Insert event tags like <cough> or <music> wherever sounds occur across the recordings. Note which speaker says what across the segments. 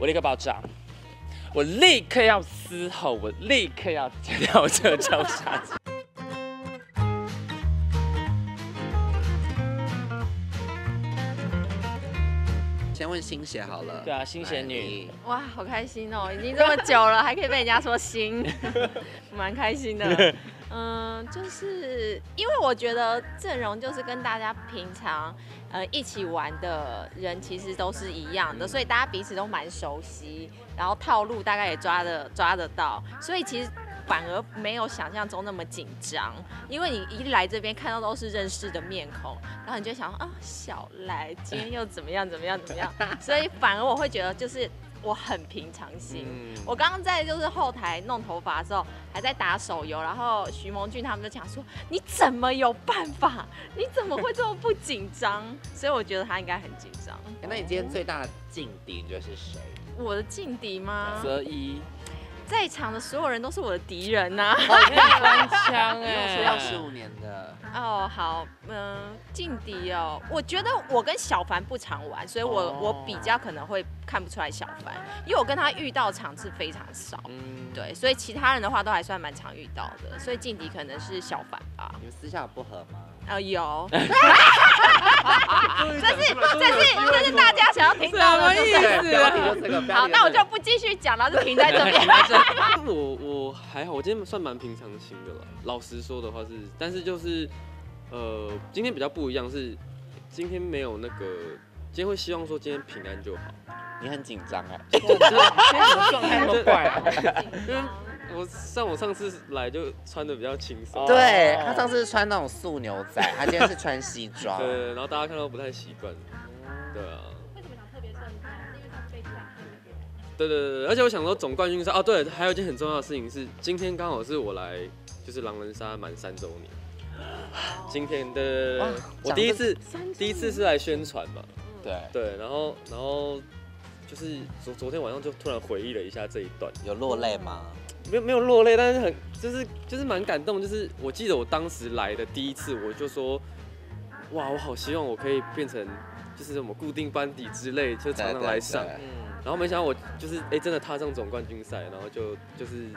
Speaker 1: 我立刻爆炸，我立刻要嘶吼，我立刻要剪掉这张沙子。
Speaker 2: 先问新鞋好了。
Speaker 1: 对啊新鞋女
Speaker 3: 哇，好开心哦！已经这么久了，还可以被人家说新，<laughs> 蛮开心的。嗯，就是因为我觉得阵容就是跟大家平常呃一起玩的人其实都是一样的，所以大家彼此都蛮熟悉，然后套路大概也抓得抓得到，所以其实。反而没有想象中那么紧张，因为你一来这边看到都是认识的面孔，然后你就想啊，小赖今天又怎么样怎么样怎么样，所以反而我会觉得就是我很平常心。
Speaker 1: 嗯
Speaker 3: 我刚刚在就是后台弄头发的时候，还在打手游，然后徐萌俊他们就讲说，你怎么有办法？你怎么会这么不紧张？<laughs> 所以我觉得他应该很紧张。
Speaker 2: 哎 <laughs> 那你今天最大的劲敌你觉得是谁？
Speaker 3: 我的劲敌吗？
Speaker 1: 择一，
Speaker 3: 在场的所有人都是我的敌人呐、
Speaker 1: 官腔
Speaker 2: 用
Speaker 1: 哎，
Speaker 2: 说要十五年的，
Speaker 3: 哦，好，嗯，劲敌哦，我觉得我跟小凡不常玩，所以我、
Speaker 1: 哦
Speaker 3: 我比较可能会看不出来小凡，因为我跟他遇到场次非常少，
Speaker 1: 嗯，
Speaker 3: 对，所以其他人的话都还算蛮常遇到的，所以劲敌可能是小凡吧。
Speaker 2: 你们私下不合吗？
Speaker 3: 呃，有，<laughs> <laughs> 这是这是这是大家想要听到的，是不是
Speaker 2: 对，标题就这个。标
Speaker 3: 好，那我就不继续讲了，就停 <laughs> 在这边。
Speaker 4: 我我还好，我今天算蛮平常心的了。老实说的话是，但是就是呃，今天比较不一样是，今天没有那个，今天会希望说今天平安就好。
Speaker 2: 你很紧张 <laughs> 哎。
Speaker 1: 今天怎么状态那么怪啊？
Speaker 4: 因为我像我上次来就穿的比较轻松，
Speaker 1: 哦
Speaker 2: 对他上次穿那种素牛仔，他今天是穿西装。
Speaker 4: 对，然后大家看到不太习惯，对啊。
Speaker 5: 为什么想特别称他？是因为他飞机场特别。
Speaker 4: 对对对对，而且我想说总冠军赛哦，对，还有一件很重要的事情是，今天刚好是我来就是狼人杀满三周年。<laughs> 今天对对对
Speaker 2: 哇
Speaker 4: 对，我第一次第一次是来宣传嘛，
Speaker 2: 对，
Speaker 4: 对，然后然后就是昨昨天晚上就突然回忆了一下这一段，
Speaker 2: 有落泪吗？
Speaker 4: 没有没有落泪，但是很就是就是蛮感动，就是我记得我当时来的第一次，我就说，哇，我好希望我可以变成就是什么固定班底之类，就常常来上。然后没想到我就是哎、真的踏上总冠军赛，然后就就是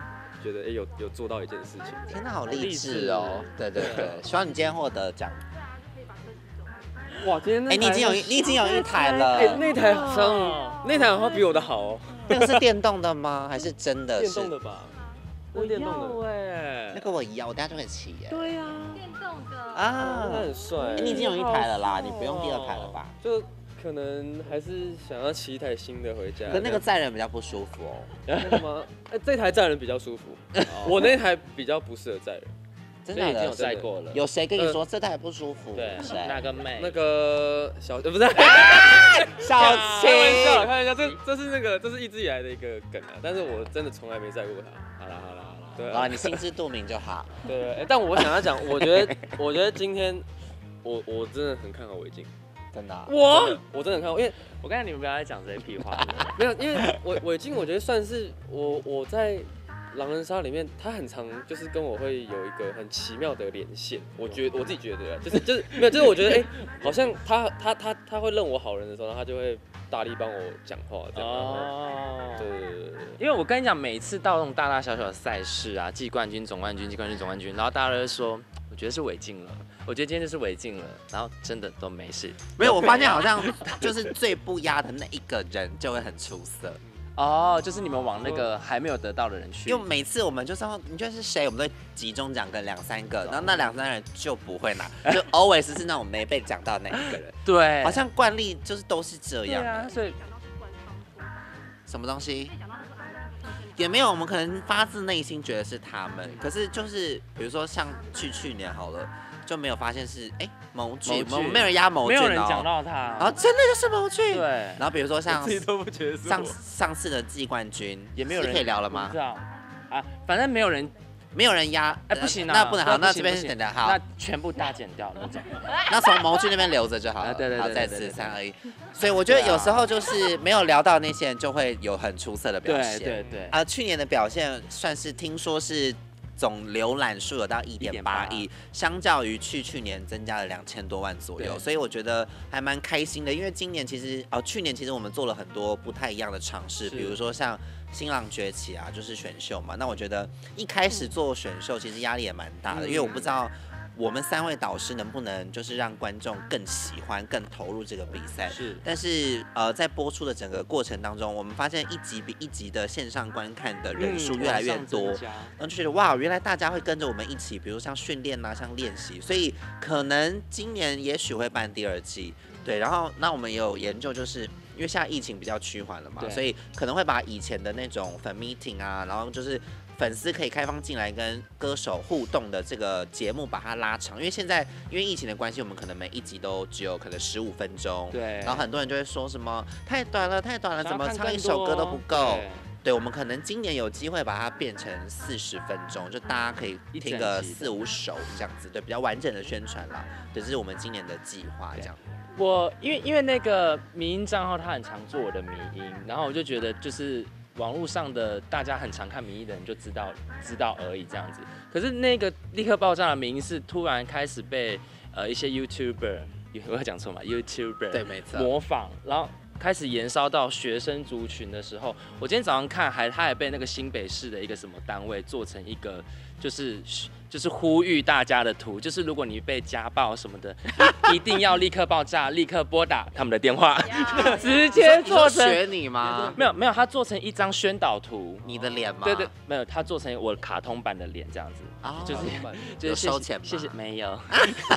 Speaker 4: 觉得哎、有有做到一件事情。
Speaker 2: 天哪，好励志哦！对对对，希望你今天获得奖。
Speaker 4: 哇，今天那
Speaker 2: 哎，你已经有一你已经有一台了
Speaker 4: 哎、，那台好像那台好像比我的好哦，<laughs>
Speaker 2: 那个是电动的吗？还是真的是
Speaker 4: 电动？的吧？那电动的，
Speaker 1: 哎
Speaker 2: 那个我要，我等下就可以骑耶。
Speaker 1: 对呀，
Speaker 5: 电动的
Speaker 2: 啊
Speaker 4: 那，很帅、
Speaker 2: 哎你已经有一台了啦，你不用第二台了吧？
Speaker 4: 就可能还是想要骑一台新的回家。
Speaker 2: 可那个载人比较不舒服哦。
Speaker 4: 真的吗？哎、这台载人比较舒服，<laughs> 我那台比较不适合载人。
Speaker 2: 真的
Speaker 1: 已经有载过了。
Speaker 2: 有谁跟你说这台不舒服？
Speaker 1: 对，
Speaker 2: 谁？
Speaker 1: 那个妹，
Speaker 4: 那个小呃 <laughs> 不是，<laughs>
Speaker 2: 小
Speaker 4: 开玩笑，
Speaker 2: 青。
Speaker 4: 开玩笑，这这是那个这是一直以来的一个梗啊，但是我真的从来没载过它。
Speaker 1: 好了好了好了，
Speaker 4: 对
Speaker 2: 啊，你心知肚明就好。
Speaker 4: 对对，哎但我想要讲，我觉得我觉得今天我我真的很看好韦静，
Speaker 2: 真的啊。
Speaker 4: 我我真的看过，因为
Speaker 1: 我刚才你们不要再讲这些屁话。<laughs>
Speaker 4: 没有，因为我韦静，我觉得算是我我在狼人杀里面，他很常就是跟我会有一个很奇妙的连线。我觉我自己觉得啊，就是就是没有，就是我觉得哎、好像他他他他会认我好人的时候，他就会大力帮我讲话这样。
Speaker 1: 哦
Speaker 4: 对对对对对，
Speaker 1: 因为我跟你讲，每次到那种大大小小的赛事啊，季冠军、总冠军、季冠军、总冠军，然后大家都会说，我觉得是违禁了，我觉得今天就是违禁了，然后真的都没事。
Speaker 2: 没有，我发现好像 <laughs> 就是最不压的那一个人就会很出色，
Speaker 1: 哦，就是你们往那个还没有得到的人去。
Speaker 2: 因为每次我们就说你觉得是谁，我们都会集中讲个两三个，然后那两三个人就不会拿，就 always 是那种没被讲到那一个人，<laughs>
Speaker 1: 对，
Speaker 2: 好像惯例就是都是这样。
Speaker 1: 对啊，所以
Speaker 5: 讲到是官方，
Speaker 2: 什么东西。也没有，我们可能发自内心觉得是他们，可是就是比如说像去去年好了，就没有发现是哎某剧，
Speaker 1: 某
Speaker 2: 没有人压某剧
Speaker 1: 没有人讲
Speaker 2: 哦，
Speaker 1: 到他。
Speaker 2: 然后真的就是某俊，
Speaker 1: 对，
Speaker 2: 然后比如说像
Speaker 4: 自己都不觉得
Speaker 2: 上。上次的季冠军
Speaker 1: 也没有人
Speaker 2: 可以聊了吗
Speaker 1: 不知？道啊，反正没有人，
Speaker 2: 没有人压，
Speaker 1: 哎，不行啊，
Speaker 2: 那不能好，那这边是等的好
Speaker 1: 那，全部大剪掉那种。<laughs>
Speaker 2: 那从谋俊那边留着就好了。
Speaker 1: 啊对对对
Speaker 2: 好，再次三二一。所以我觉得有时候就是没有聊到那些人，就会有很出色的表
Speaker 1: 对
Speaker 2: 现。
Speaker 1: 对对，
Speaker 2: 啊，去年的表现算是听说是总浏览数有到一点八
Speaker 1: 1.8
Speaker 2: 亿，相较于去去年增加了两千多万左右，所以我觉得还蛮开心的。因为今年其实哦，去年其实我们做了很多不太一样的尝试，比如说像新浪崛起啊，就是选秀嘛。那我觉得一开始做选秀其实压力也蛮大的，因为我不知道。我们三位导师能不能就是让观众更喜欢、更投入这个比赛？
Speaker 1: 是
Speaker 2: 但是呃，在播出的整个过程当中，我们发现一集比一集的线上观看的人数越来越多，然后就觉得哇，原来大家会跟着我们一起，比如像训练啊，像练习，所以可能今年也许会办第二季。对，然后那我们也有研究，就是因为现在疫情比较趋缓了嘛，所以可能会把以前的那种粉 meeting 啊，然后就是粉丝可以开放进来跟歌手互动的这个节目把它拉长，因为现在因为疫情的关系，我们可能每一集都只有可能十五分钟，
Speaker 1: 对，
Speaker 2: 然后很多人就会说什么太短了，太短了，怎么唱一首歌都不够？
Speaker 1: 对
Speaker 2: 对，我们可能今年有机会把它变成四十分钟，就大家可以听个四五首这样子，对，比较完整的宣传啦。对，这是我们今年的计划，这样。
Speaker 1: 我因为因为那个迷音账号，他很常做我的迷音，然后我就觉得就是网络上的大家很常看民意的人就知道知道而已这样子。可是那个立刻爆炸的民意是突然开始被呃一些 YouTuber，<laughs> 我有讲错吗？YouTuber
Speaker 2: 对，没错。
Speaker 1: 模仿，然后开始延烧到学生族群的时候，我今天早上看还他还被那个新北市的一个什么单位做成一个就是就是呼吁大家的图，就是如果你被家暴什么的，一 <laughs> 一定要立刻爆炸，立刻拨打他们的电话，
Speaker 3: 呀 <laughs>
Speaker 1: 直接做成
Speaker 2: 学你吗？
Speaker 1: 没有没有，他做成一张宣导图。
Speaker 2: 你的脸吗？
Speaker 1: 对对，没有，他做成我卡通版的脸这样子，
Speaker 2: 哦
Speaker 1: 就是 <laughs> 就是
Speaker 2: 有
Speaker 1: 谢谢
Speaker 2: 收钱吗
Speaker 1: 谢谢，没有，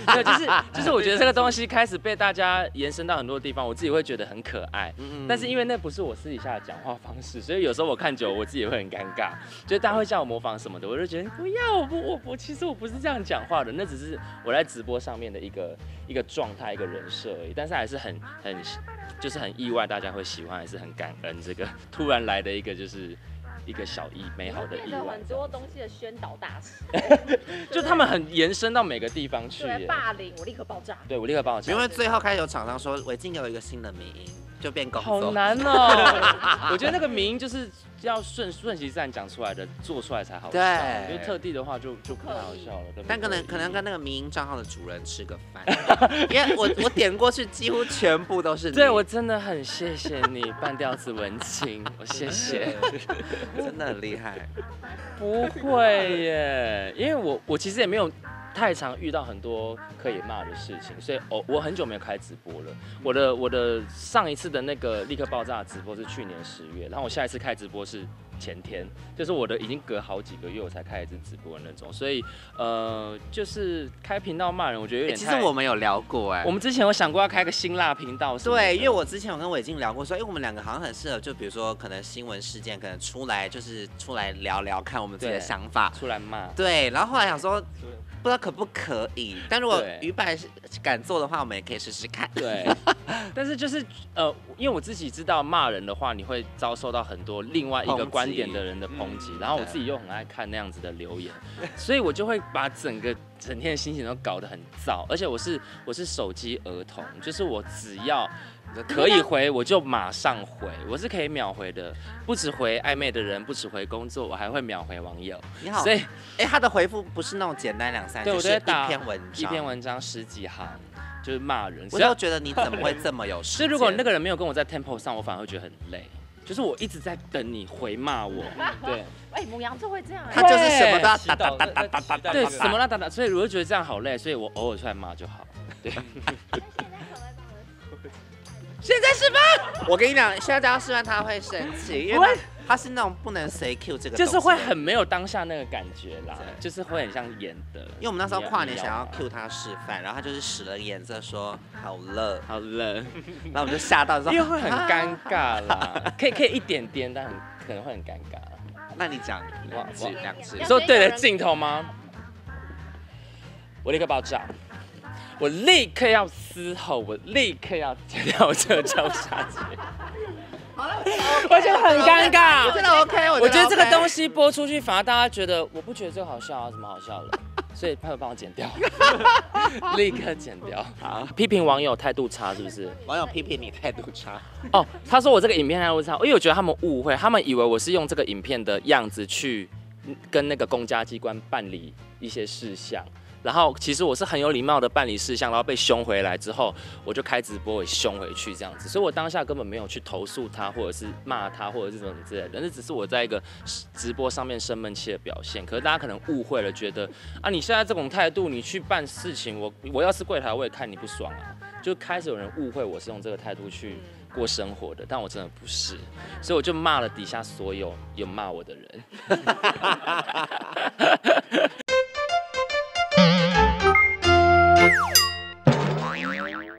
Speaker 1: 没有，就是就是我觉得这个东西开始被大家延伸到很多地方，我自己会觉得很可爱。
Speaker 2: 嗯
Speaker 1: 但是因为那不是我私底下的讲话方式，所以有时候我看久了，我自己也会很尴尬，就是大家会叫我模仿什么的，我就觉得不要，我不我我其实我不是这样讲话的，那只是我在直播上面的一个一个状态一个人设而已，但是还是很很就是很意外，大家会喜欢，还是很感恩这个突然来的一个就是一个小意美好的意外
Speaker 3: 很，多东西的宣导大使，<laughs>
Speaker 1: 就他们很延伸到每个地方去。
Speaker 3: 霸凌，我立刻爆炸。
Speaker 1: 对，我立刻爆炸
Speaker 2: 因。为最后开始有厂商说，伟静有一个新的名音，就变工作。
Speaker 1: 好难哦！<laughs> 我觉得那个名就是要顺顺其自然讲出来的，做出来才好笑。
Speaker 2: 对
Speaker 1: 因为特地的话就就不太好笑了。
Speaker 2: 但可能可能跟那个民营账号的主人吃个饭，<laughs> 因为我我点过去几乎全部都是你。
Speaker 1: 对我真的很谢谢你，半吊子文青，我谢谢。<laughs>
Speaker 2: 真的很厉害。
Speaker 1: 不会耶，因为我我其实也没有太常遇到很多可以骂的事情，所以哦，我很久没有开直播了。我的我的上一次的那个立刻爆炸直播是去年十月，然后我下一次开直播是前天，就是我的已经隔好几个月我才开一次直播的那种，所以呃，就是开频道骂人，我觉得有
Speaker 2: 欸其实。我们有聊过哎、
Speaker 1: 我们之前有想过要开个辛辣频道
Speaker 2: 对，因为我之前有跟伟静聊过，说，哎、我们两个好像很适合，就比如说可能新闻事件，可能出来就是出来聊聊看我们自己的想法。
Speaker 1: 出来骂。
Speaker 2: 对，然后后来想说，不知道可不可以，但如果
Speaker 1: 对
Speaker 2: 于白是敢做的话，我们也可以试试看。
Speaker 1: 对，<laughs> 但是就是呃，因为我自己知道骂人的话，你会遭受到很多另外一个观点的人的抨击，然后我自己又很爱看那样子的留言，所以我就会把整个整天的心情都搞得很燥，而且我是我是手机儿童，就是我只要。可以回我就马上回，我是可以秒回的，不止回暧昧的人，不止回工作，我还会秒回网友。
Speaker 2: 你好，
Speaker 1: 所以
Speaker 2: 哎、他的回复不是那种简单两三句，
Speaker 1: 对
Speaker 2: 一篇文章，
Speaker 1: 一篇，文章十几行，就是骂人。
Speaker 2: 我就觉得你怎么会这么有时间？
Speaker 1: 就 <laughs> 如果那个人没有跟我在 tempo 上，我反而会觉得很累。就是我一直在等你回骂我，<laughs> 对
Speaker 3: 哎，母羊座会这样哎
Speaker 2: 他就是什么都要打打打打打打打，
Speaker 1: 对，什么啦打打，所以我就觉得这样好累，所以我偶尔出来骂就好。<laughs>
Speaker 2: 现在示范，我跟你讲，现在大家示范他会生气，因为他他是那种不能随 Q 这个，
Speaker 1: 就是会很。没有当下那个感觉啦，就是会很像演的。
Speaker 2: 因为我们那时候跨年想要 Q 他示范，然后他就是使了个眼色说好了，
Speaker 1: 好了，
Speaker 2: 然后我们就吓到说，
Speaker 1: 因为会很
Speaker 2: 啊
Speaker 1: 尴尬啦，<laughs> 可以可以一点点，但很可能会很尴尬。
Speaker 2: 那你讲
Speaker 1: 哇
Speaker 2: 两句
Speaker 1: 哇
Speaker 2: 两句
Speaker 1: 你，说对着镜头吗？我立刻爆炸，我立刻要嘶吼，我立刻要剪掉这周杀姐。我觉得很尴尬。
Speaker 2: 我觉得 OK，
Speaker 1: 我觉得这个东
Speaker 2: 西
Speaker 1: 西播出去，反而大家觉得我不觉得这个好笑啊，什么好笑的？<laughs> 所以他会帮我剪掉，<laughs> 立刻剪掉。
Speaker 2: 好，
Speaker 1: 批评网友态度差是不是？
Speaker 2: 网友批评你态度差，
Speaker 1: 哦，他说我这个影片态度差，因为我觉得他们误会，他们以为我是用这个影片的样子去跟那个公家机关办理一些事项。然后其实我是很有礼貌的办理事项，然后被凶回来之后，我就开直播也凶回去这样子，所以我当下根本没有去投诉他，或者是骂他，或者是什么之类的，但是只是我在一个直播上面生闷气的表现。可是大家可能误会了，觉得啊你现在这种态度，你去办事情，我我要是柜台我也看你不爽啊，就开始有人误会我是用这个态度去过生活的，但我真的不是，所以我就骂了底下所有有骂我的人。<laughs>